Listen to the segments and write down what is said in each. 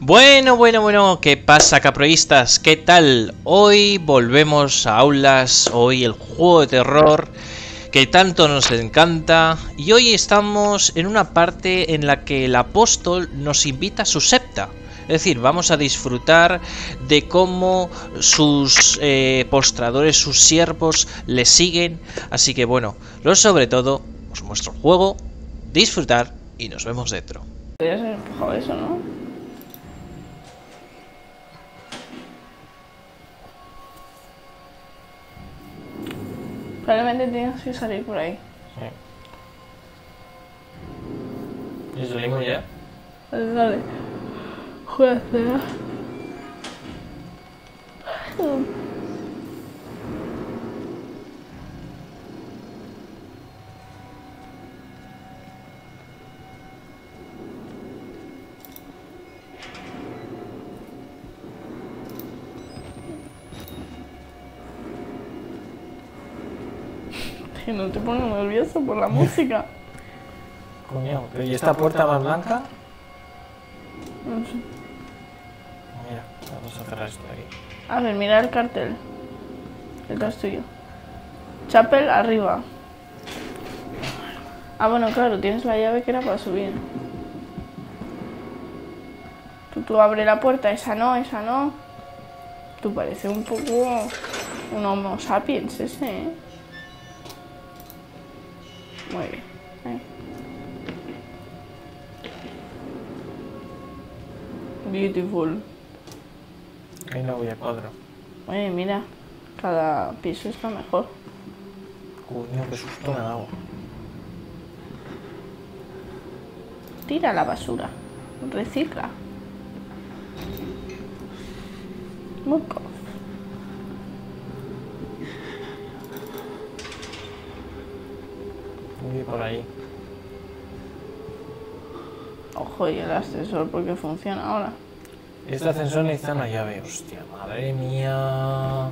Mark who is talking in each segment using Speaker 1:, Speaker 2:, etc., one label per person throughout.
Speaker 1: Bueno, bueno, bueno, ¿qué pasa caproístas? ¿Qué tal? Hoy volvemos a aulas, hoy el juego de terror que tanto nos encanta y hoy estamos en una parte en la que el apóstol nos invita a su septa. Es decir, vamos a disfrutar de cómo sus eh, postradores, sus siervos le siguen. Así que bueno, lo sobre todo, os muestro el juego, disfrutar y nos vemos dentro.
Speaker 2: Podrías haber empujado eso, ¿no? Probablemente tienes que salir por ahí.
Speaker 1: ¿Y salimos ya?
Speaker 2: Dale, Juega, Que no te pongas nervioso por la música.
Speaker 1: Coño, ¿pero ¿y esta puerta más blanca?
Speaker 2: No sé.
Speaker 1: A
Speaker 2: ver, mira el cartel. Detrás tuyo. Chapel arriba. Ah, bueno, claro, tienes la llave que era para subir. Tú, tú abre la puerta, esa no, esa no. Tú parece un poco un homo sapiens ese, ¿eh? Muy bien. Beautiful.
Speaker 1: Ahí no voy a cuadro.
Speaker 2: Oye, mira, cada piso está mejor.
Speaker 1: Coño, qué susto me ha dado.
Speaker 2: Tira la basura. Recicla. Moco.
Speaker 1: Voy por ahí.
Speaker 2: Ojo, y el ascensor porque funciona ahora.
Speaker 1: Este ascensor necesita una llave. Hostia, madre mía.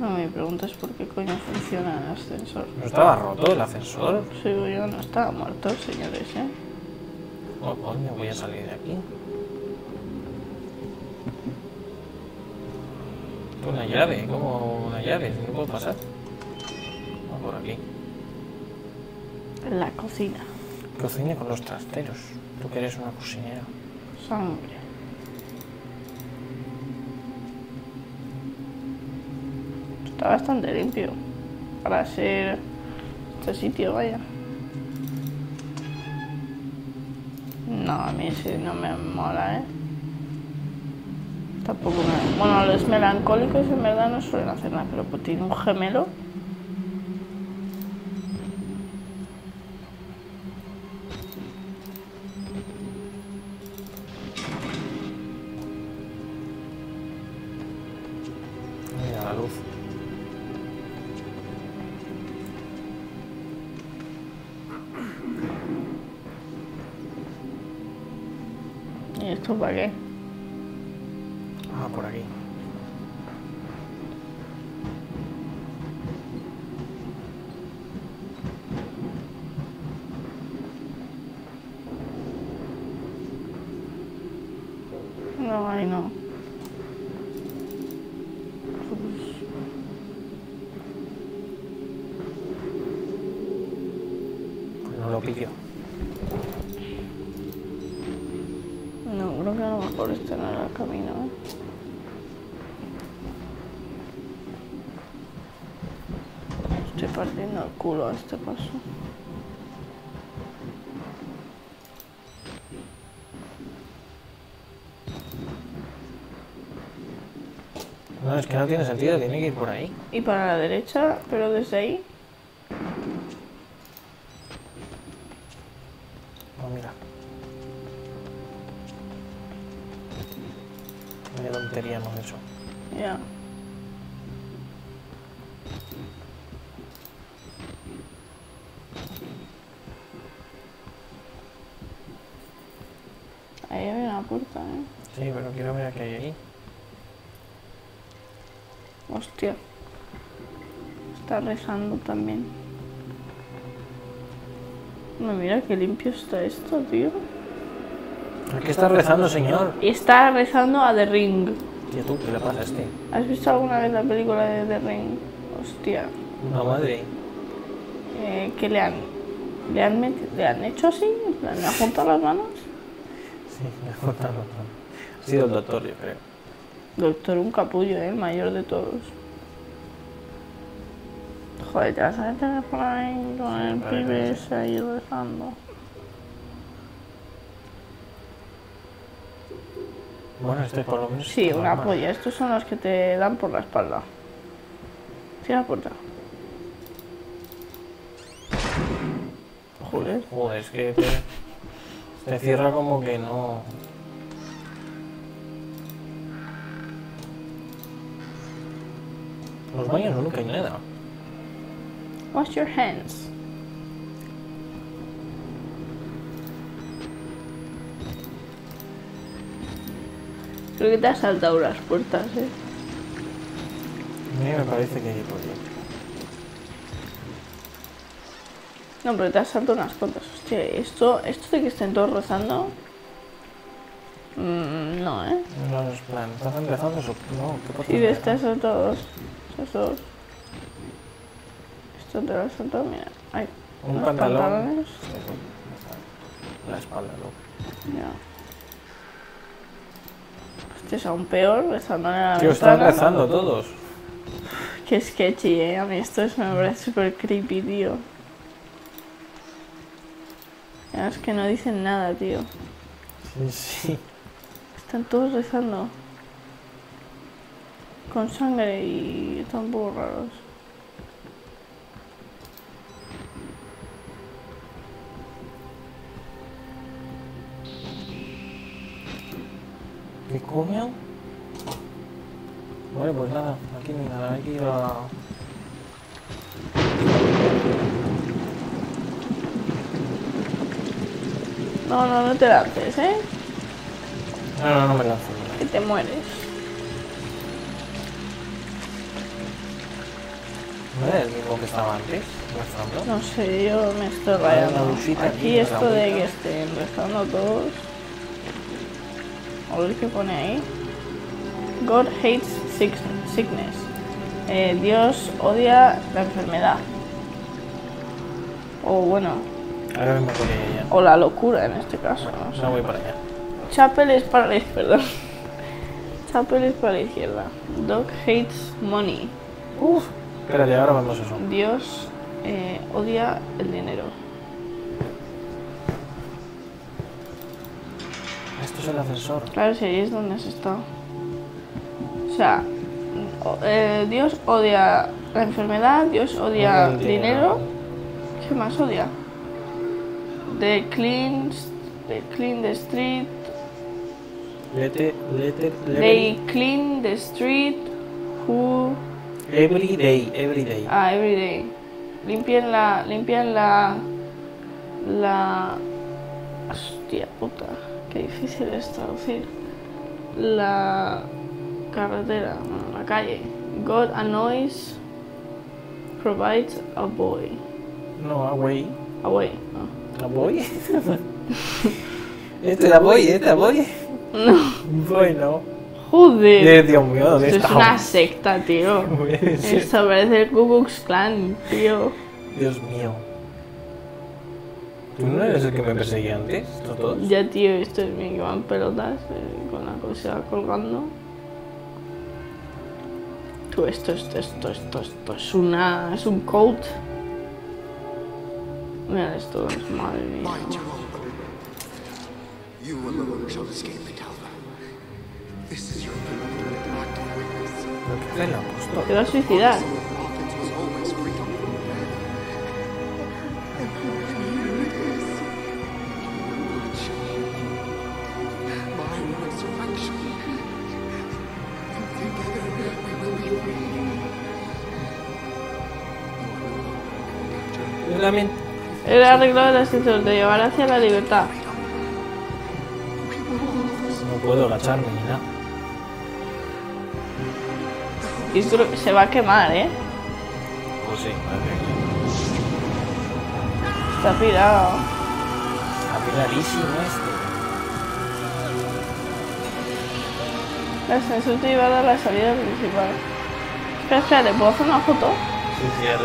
Speaker 2: No me preguntes por qué coño funciona el ascensor.
Speaker 1: ¿No estaba roto el ascensor?
Speaker 2: Sigo yo, no estaba muerto, señores, ¿eh?
Speaker 1: Oh, coño, voy a salir de aquí. Una llave, como una llave, no puedo pasar. Vamos por aquí.
Speaker 2: La cocina.
Speaker 1: Cocina con los trasteros. Tú que eres una cocinera.
Speaker 2: Sangre. Está bastante limpio. Para ser este sitio, vaya. No, a mí ese no me mola, ¿eh? Tampoco me... Bueno, los melancólicos en verdad no suelen hacer nada, pero pues tiene un gemelo. ¿Y esto para qué?
Speaker 1: Ah, por aquí.
Speaker 2: Estoy partiendo el culo a este paso.
Speaker 1: No, es que no tiene sentido, tiene que ir por ahí.
Speaker 2: Y para la derecha, pero desde ahí. Ahí había una puerta, ¿eh?
Speaker 1: Sí, pero quiero ver qué hay ahí.
Speaker 2: Hostia. Está rezando también. No, mira qué limpio está esto, tío.
Speaker 1: ¿A qué está rezando, señor?
Speaker 2: Y está rezando a The Ring.
Speaker 1: Tío, tú, ¿qué le pasa a este?
Speaker 2: ¿Has visto alguna vez la película de The Ring? Hostia.
Speaker 1: Una madre.
Speaker 2: Eh, ¿Qué le han, le han, le han hecho así? ¿Le han juntado las manos?
Speaker 1: Sí, me ha contado. Ha sido el doctor, yo creo.
Speaker 2: Doctor, un capullo, ¿eh? el mayor de todos. Joder, te vas a meter por ahí con el pibe ese ahí rezando.
Speaker 1: Bueno, este por lo menos.
Speaker 2: Sí, una polla. Estos son los que te dan por la espalda. Cierra la puerta. Joder.
Speaker 1: Joder, es que te, te cierra como que no. Los baños nunca hay nada.
Speaker 2: Wash your hands. Creo que te has saltado las puertas, eh.
Speaker 1: A mí me parece que hay por ahí.
Speaker 2: No, pero te has saltado unas cuantas. Esto, esto de que estén todos rezando. mm, no, eh.
Speaker 1: No, es plan, ¿estás empezando eso? No, ¿qué pasa?
Speaker 2: Sí, de este has saltado dos. Esos dos. Esto te lo has saltado, mira. Ay,
Speaker 1: Un
Speaker 2: unos
Speaker 1: pantalón.
Speaker 2: pantalones.
Speaker 1: La espalda, ¿no?
Speaker 2: Ya. Este es aún peor, rezando en la
Speaker 1: Tío, están rezando todos.
Speaker 2: Qué sketchy, eh. A mí esto es, me parece súper creepy, tío. Ya, Es que no dicen nada, tío.
Speaker 1: Sí, sí.
Speaker 2: Están todos rezando. Con sangre y están un poco raros.
Speaker 1: ¿Qué coño? Bueno, pues nada, aquí nada, hay que ir a...
Speaker 2: No, no, no te lances, ¿eh?
Speaker 1: No, no, no me lanzo.
Speaker 2: Que te mueres.
Speaker 1: ¿No era el mismo que estaba antes?
Speaker 2: No sé, yo me estoy rayando.
Speaker 1: aquí,
Speaker 2: esto de que estén rezando todos. A ver qué pone ahí. God hates sick- sickness. Eh, Dios odia la enfermedad. O bueno,
Speaker 1: Ahora mismo
Speaker 2: o la locura en este caso. no sé.
Speaker 1: No voy para allá.
Speaker 2: Chapel es para la izquierda. Chapel es para la izquierda. Dog hates money.
Speaker 1: Uf. Espérate, ahora vemos eso.
Speaker 2: Dios eh, odia el dinero.
Speaker 1: Esto es el ascensor.
Speaker 2: Claro, si ahí es donde has estado. O sea, eh, Dios odia la enfermedad, Dios odia
Speaker 1: dinero.
Speaker 2: dinero. ¿Qué más odia? The clean, the clean the street,
Speaker 1: Letter, letter,
Speaker 2: they clean the street, who
Speaker 1: Every day, every day.
Speaker 2: Ah, every day. Limpian la. Limpian la. La. Hostia puta. Qué difícil es traducir. La. Carretera. la calle. God annoys. Provides a boy.
Speaker 1: No, away.
Speaker 2: A boy. No.
Speaker 1: ¿A boy? este es a boy, este es a boy.
Speaker 2: No.
Speaker 1: Bueno.
Speaker 2: Joder.
Speaker 1: Dios mío, ¿dónde
Speaker 2: Esto es una secta, tío. Esto parece el Ku Klux Klan, tío.
Speaker 1: Dios mío. ¿Tú no eres el que me perseguía antes? ¿Estos todos?
Speaker 2: Ya, tío, esto es mi que van pelotas eh, con la cosa colgando. Tú, esto, esto, esto, esto, esto es una. es un cult. Mira esto, es madre mía.
Speaker 3: You alone shall escape the. This is your beloved act of witness.
Speaker 1: Yo también.
Speaker 2: El ascensor te llevará hacia la libertad.
Speaker 1: No puedo agacharme ni nada.
Speaker 2: Y se va a quemar, ¿eh?
Speaker 1: Pues sí, mía.
Speaker 2: Está pirado.
Speaker 1: Está clarísimo este.
Speaker 2: El ascensor te lleva a la salida principal. Espera, espera, ¿le puedo hacer una foto?
Speaker 1: Sí, sí, ya te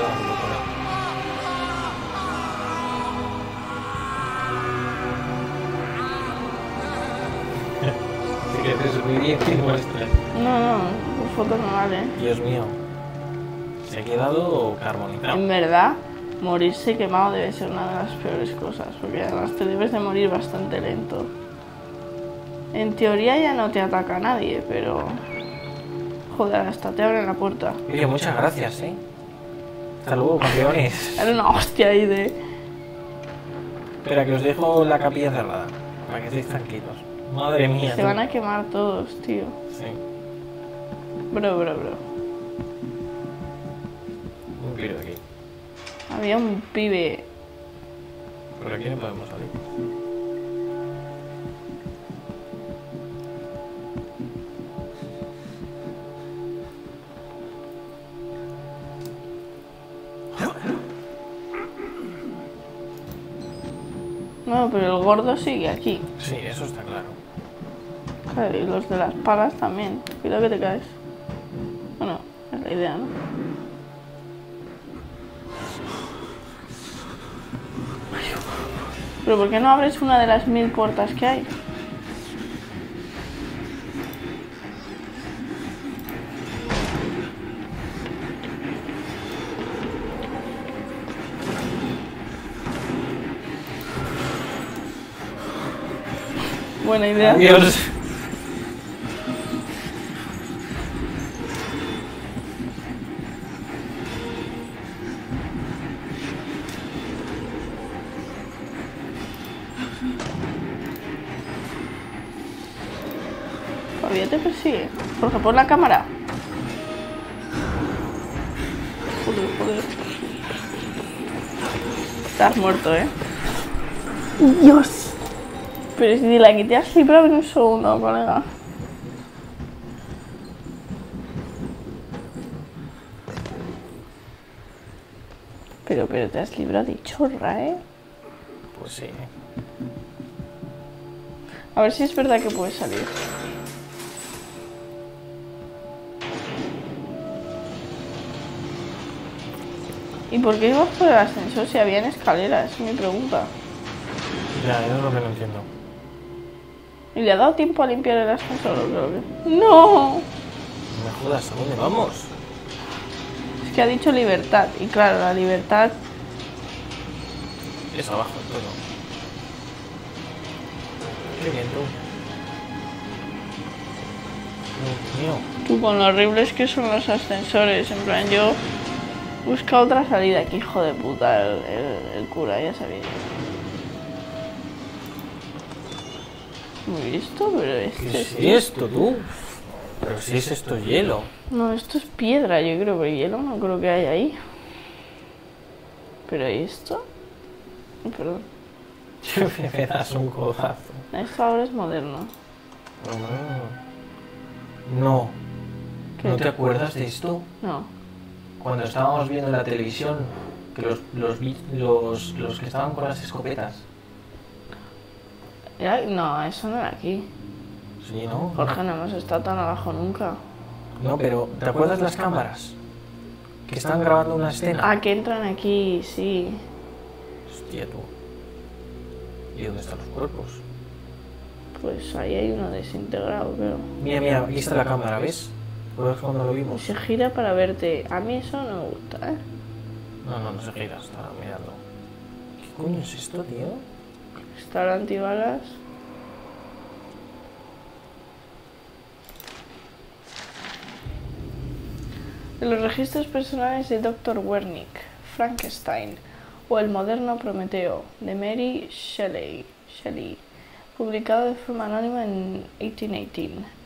Speaker 1: te subí bien y muestras.
Speaker 2: No, no, por foto no vale.
Speaker 1: Dios mío. ¿Se ha quedado carbonizado?
Speaker 2: En verdad, morirse quemado debe ser una de las peores cosas, porque además te debes de morir bastante lento. En teoría ya no te ataca nadie, pero... Joder, hasta te abren la puerta.
Speaker 1: Oye, muchas gracias, ¿eh? Hasta luego, campeones.
Speaker 2: Era una hostia ahí de...
Speaker 1: Espera, que os dejo la capilla cerrada. Para que estéis tranquilos. Madre mía.
Speaker 2: Se
Speaker 1: tú.
Speaker 2: van a quemar todos, tío.
Speaker 1: Sí.
Speaker 2: Bro, bro, bro.
Speaker 1: Un tiro de aquí.
Speaker 2: Había un pibe...
Speaker 1: Por aquí no podemos salir.
Speaker 2: No, pero el gordo sigue aquí.
Speaker 1: Sí, eso está claro.
Speaker 2: Y los de las palas también. Cuidado que te caes. Bueno, es la idea, ¿no? Pero ¿por qué no abres una de las mil puertas que hay? Buena idea.
Speaker 1: Adiós.
Speaker 2: Te persigue. Porque por la cámara. Joder, joder. Estás muerto, ¿eh? Dios. Pero si la quité así, pero en un segundo, colega. Pero, pero te has librado de chorra, ¿eh?
Speaker 1: Pues sí.
Speaker 2: A ver si es verdad que puedes salir. ¿Y por qué ibas por el ascensor si habían escaleras? Es mi pregunta.
Speaker 1: Ya, eso es lo que no entiendo.
Speaker 2: ¿Y le ha dado tiempo a limpiar el ascensor o creo que? ¡No!
Speaker 1: No me jodas, ¿a dónde vamos?
Speaker 2: Es que ha dicho libertad. Y claro, la libertad...
Speaker 1: Es abajo todo. Qué bien tú. Dios mío.
Speaker 2: Tú con lo horribles que son los ascensores. En plan, yo... Busca otra salida. Que hijo de puta el, el- el cura, ya sabía. Muy visto, pero este...
Speaker 1: ¿Qué
Speaker 2: es-
Speaker 1: es esto, tú? Pero si es esto hielo.
Speaker 2: No, esto es piedra, yo creo, pero hielo no creo que haya ahí. Pero ¿y esto? Perdón.
Speaker 1: me das un codazo.
Speaker 2: Esto ahora es moderno.
Speaker 1: No.
Speaker 2: ¿Qué?
Speaker 1: ¿No te acuerdas de esto?
Speaker 2: No.
Speaker 1: Cuando estábamos viendo la televisión, que los, los, los, los que estaban con las escopetas.
Speaker 2: Era- No, eso no era aquí.
Speaker 1: Sí, ¿no?
Speaker 2: Jorge, no hemos estado tan abajo nunca.
Speaker 1: No, pero ¿te acuerdas las cámaras? Que estaban grabando una escena.
Speaker 2: Ah, que entran aquí, sí.
Speaker 1: Hostia, tú. ¿Y dónde están los cuerpos?
Speaker 2: Pues ahí hay uno desintegrado, creo.
Speaker 1: Mira, mira, aquí está la cámara, ¿ves? ¿Recuerdas cuando lo
Speaker 2: Y
Speaker 1: vimos?
Speaker 2: se gira para verte. A mí eso no me gusta, ¿eh?
Speaker 1: No, no, no se gira, está mirando. ¿Qué coño es esto, tío?
Speaker 2: Está el antibalas. De los registros personales de Dr. Wernick, Frankenstein o El moderno Prometeo de Mary Shelley, Shelley publicado de forma anónima en 1818.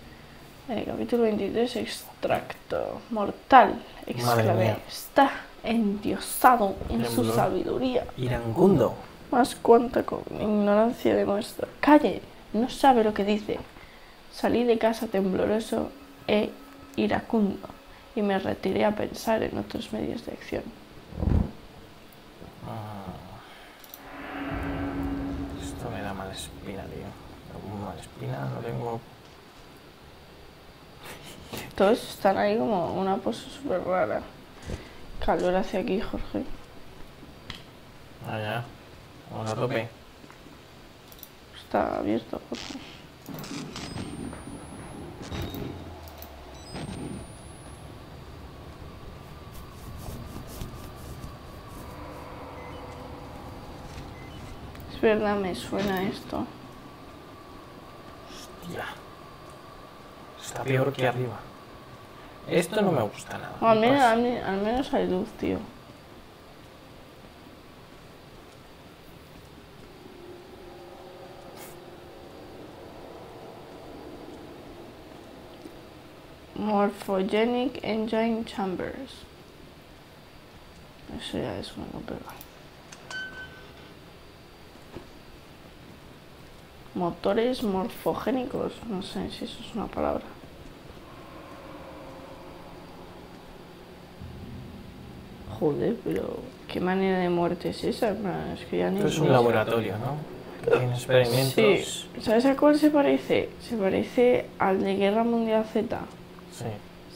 Speaker 2: Eh, capítulo 23, extracto. Mortal, exclamé. Está endiosado en su sabiduría.
Speaker 1: Irangundo.
Speaker 2: Más cuanta con ignorancia demuestra. Calle, no sabe lo que dice. Salí de casa tembloroso e iracundo. y me retiré a pensar en otros medios de acción.
Speaker 1: Esto me da mala espina, tío. Mala espina, no tengo...
Speaker 2: Todos están ahí como una pose súper rara. Calor hacia aquí, Jorge.
Speaker 1: Ah, ya. Vamos a tope.
Speaker 2: Está abierto, Jorge. Es verdad, me suena esto.
Speaker 1: Hostia. Está peor que arriba. Esto no me gusta nada.
Speaker 2: Al menos, al me- al menos hay luz, tío. Morphogenic Engine Chambers. Eso ya es una pega. Motores morfogénicos. No sé si eso es una palabra. Joder, pero ¿qué manera de muerte es esa? Es que ya ni...
Speaker 1: Esto es un laboratorio, ¿no? Tiene experimentos.
Speaker 2: Sí. ¿Sabes a cuál se parece? Se parece al de Guerra Mundial Z.
Speaker 1: Sí.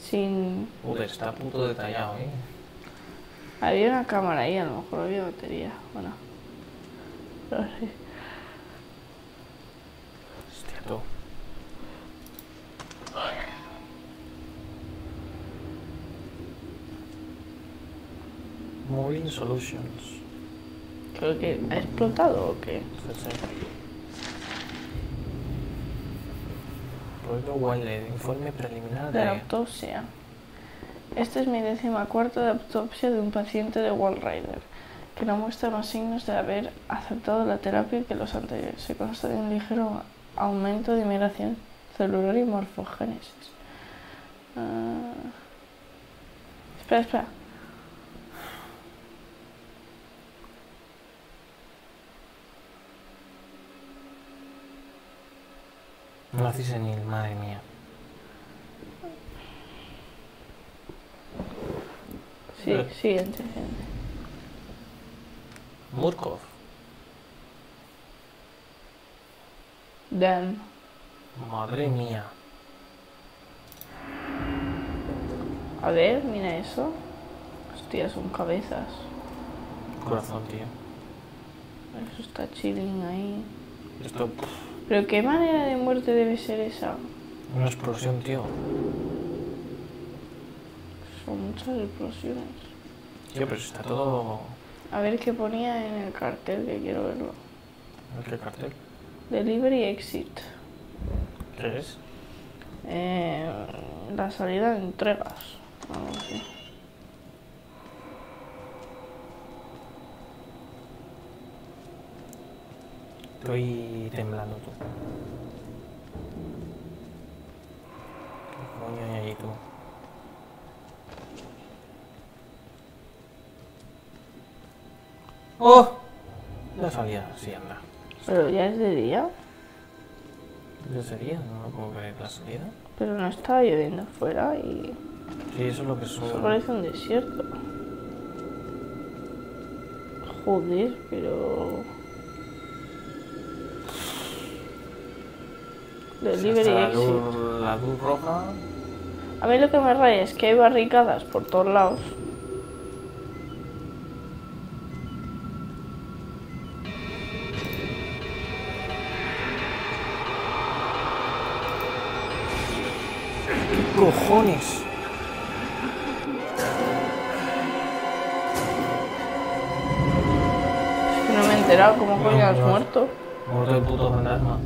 Speaker 2: Sin...
Speaker 1: Joder, está puto detallado, ¿eh?
Speaker 2: Había una cámara ahí, a lo mejor había batería. Bueno. No sé.
Speaker 1: Hostia, tú. Moving Solutions.
Speaker 2: Creo que ha explotado o qué.
Speaker 1: Sí. Proyecto Wilder, informe preliminar
Speaker 2: De la
Speaker 1: de...
Speaker 2: autopsia. Esta es mi décima cuarta de autopsia de un paciente de Wall Rider, que no muestra más signos de haber aceptado la terapia que los anteriores. Se consta de un ligero aumento de migración celular y morfogénesis. Ah. Espera, espera.
Speaker 1: Nazi senil, madre mía.
Speaker 2: Sí,
Speaker 1: Eh.
Speaker 2: siguiente, siguiente.
Speaker 1: Murkov.
Speaker 2: Damn.
Speaker 1: Madre mía.
Speaker 2: A ver, mira eso. Hostia, son cabezas.
Speaker 1: Corazón, tío.
Speaker 2: Eso está chilling ahí.
Speaker 1: Esto...
Speaker 2: Pero qué manera de muerte debe ser esa.
Speaker 1: Una explosión, tío.
Speaker 2: Son muchas explosiones.
Speaker 1: Tío, pero está todo...
Speaker 2: A ver qué ponía en el cartel, que quiero verlo.
Speaker 1: ¿Qué cartel?
Speaker 2: Delivery Exit.
Speaker 1: ¿Qué es?
Speaker 2: Eh, la salida de entregas. Algo así.
Speaker 1: Estoy temblando, tú. ¿Qué coño hay ahí, tú? ¡Oh! La salida, sí, anda.
Speaker 2: Pero ya es de día.
Speaker 1: ¿Ya sería? No puedo creer, la salida.
Speaker 2: Pero no estaba lloviendo afuera y
Speaker 1: Sí, eso es lo que
Speaker 2: eso
Speaker 1: suena.
Speaker 2: parece un desierto. Joder, pero... Delivery
Speaker 1: la,
Speaker 2: Exit.
Speaker 1: luz, la luz roja.
Speaker 2: A mí lo que me raya es que hay barricadas por todos lados.
Speaker 1: ¡Cojones!
Speaker 2: Es que no me he enterado cómo coño has muerto.
Speaker 1: Muerto el puto fantasma.